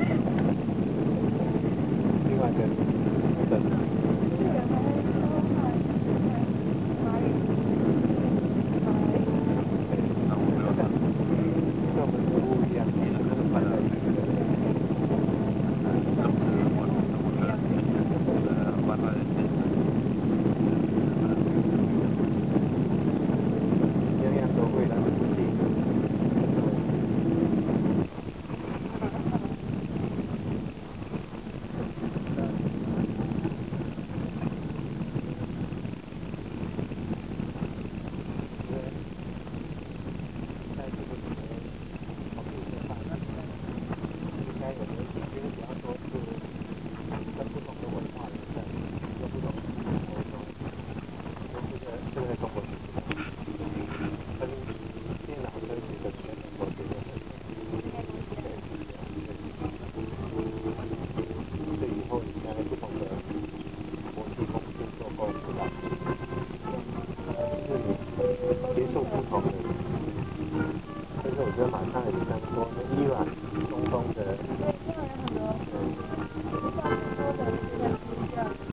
ya 话现在都不懂，然后现在现在的生活，嗯，他就就是电脑里面的一些东西，然后就是现在现在的一些，嗯，对于以后一些不同的，不提供工作后指导，嗯，自己接受不同的，但是我觉得马上已经说，医院、中东的。